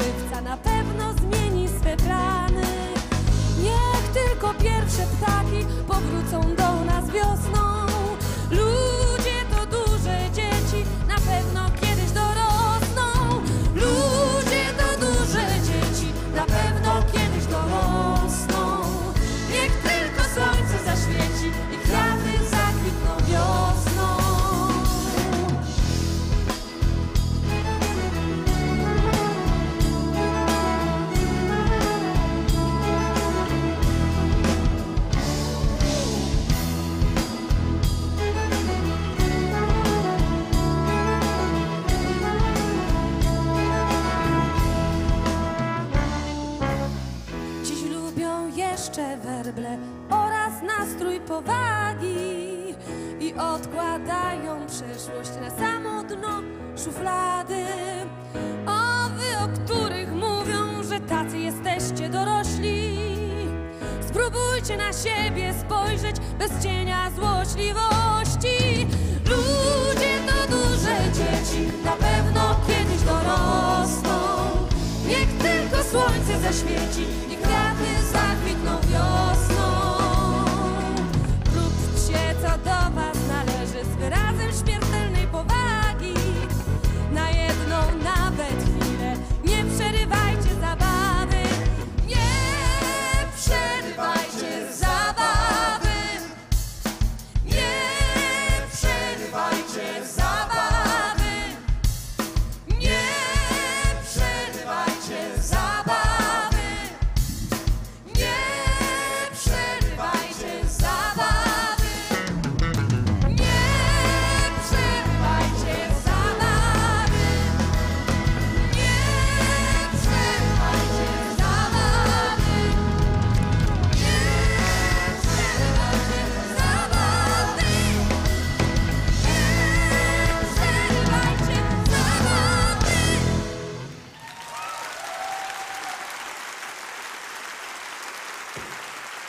nabywca na pewno jeszcze werble oraz nastrój powagi i odkładają przeszłość na samo dno szuflady. O wy, o których mówią, że tacy jesteście dorośli. Spróbujcie na siebie spojrzeć bez cienia złośliwości. Ludzie to duże dzieci, na pewno kiedyś dorosną. Niech tylko słońce zaświeci